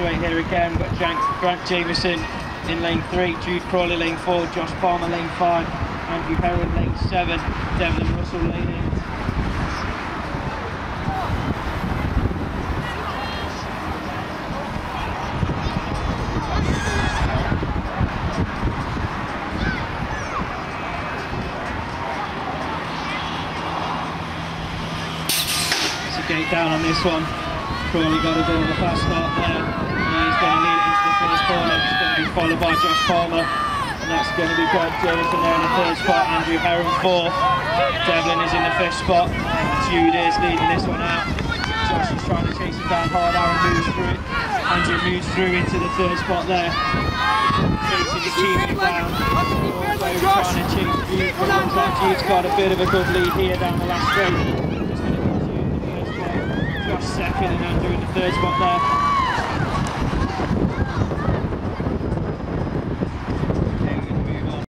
straight here again. We've got Grant Jameson in lane three, Jude Crawley lane four, Josh Palmer lane five, Andrew Heron lane seven, Devlin Russell lane eight. Gate down on this one. Crawley got fast start there. Now he's going to lead into the first corner. He's going to be followed by Josh Palmer. And that's going to be Greg Jameson there in the third spot. Andrew Heron fourth. Devlin is in the fifth spot. Jude is leading this one out. Josh is trying to chase him down hard. Heron moves through it. Andrew moves through into the third spot there. Chasing the team down. Trying to chase Jude's got a bit of a good lead here down the last straight. Just going to the first spot. Josh second and thirds spot there.